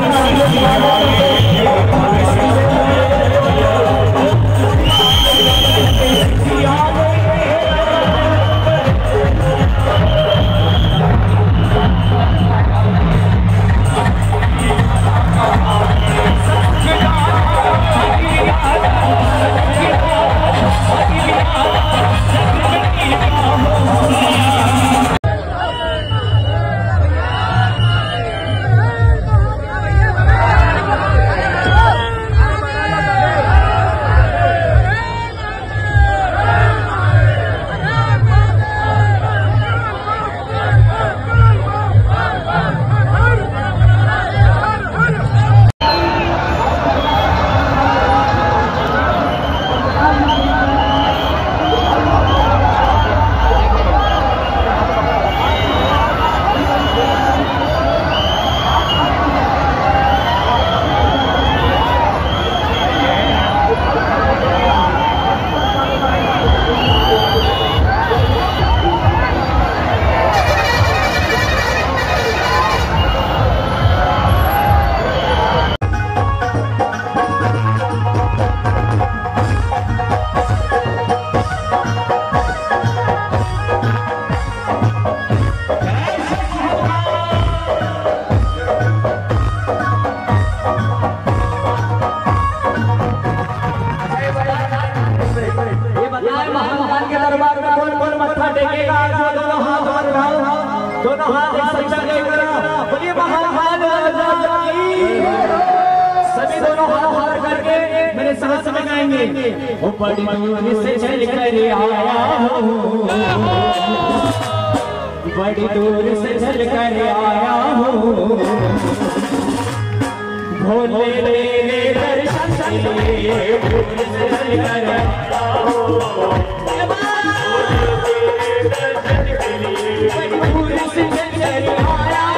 Thank you. गाएँगे वो बड़ी दूर से चल कर आया हूँ। बड़ी दूर से चल कर आया हूँ। भोले मेरे दर्शन के लिए। आया